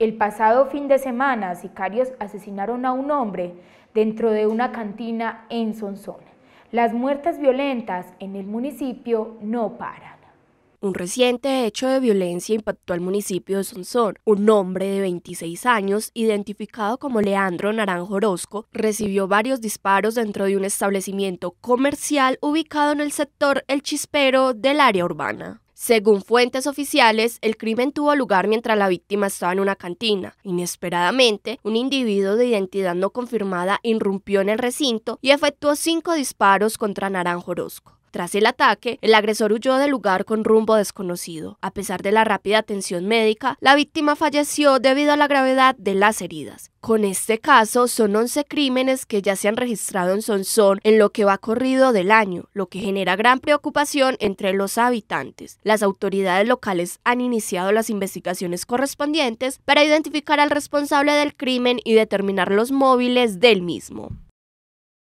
El pasado fin de semana, sicarios asesinaron a un hombre dentro de una cantina en Sonsón. Las muertes violentas en el municipio no paran. Un reciente hecho de violencia impactó al municipio de Sonsón. Un hombre de 26 años, identificado como Leandro Naranjo Orozco, recibió varios disparos dentro de un establecimiento comercial ubicado en el sector El Chispero del área urbana. Según fuentes oficiales, el crimen tuvo lugar mientras la víctima estaba en una cantina. Inesperadamente, un individuo de identidad no confirmada irrumpió en el recinto y efectuó cinco disparos contra Naranjo Orozco. Tras el ataque, el agresor huyó del lugar con rumbo desconocido. A pesar de la rápida atención médica, la víctima falleció debido a la gravedad de las heridas. Con este caso, son 11 crímenes que ya se han registrado en Sonsón en lo que va corrido del año, lo que genera gran preocupación entre los habitantes. Las autoridades locales han iniciado las investigaciones correspondientes para identificar al responsable del crimen y determinar los móviles del mismo.